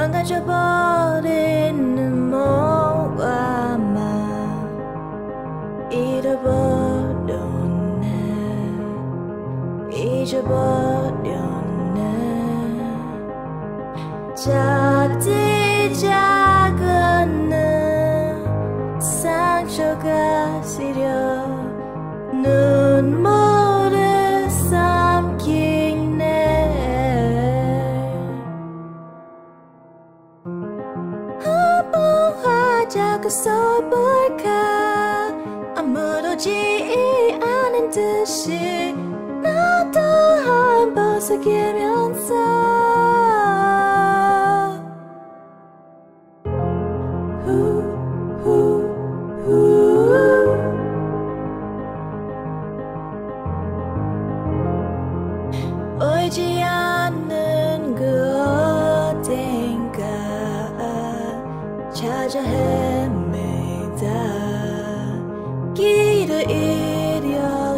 망가져버린 몸과 맘 잃어버렸네. 잊어버렸네. 작디 작은 상처가 시려 하자고 써볼까? 아무렇지 않은 듯이 나도 한번 속이면서. 오지 않는 찾아 헤매다 길을 잃어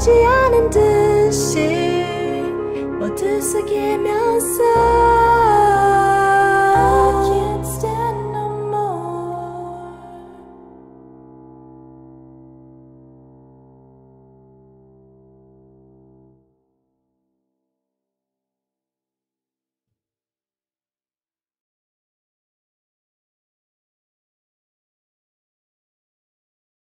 아무렇지 않은 듯이 모두 속이면서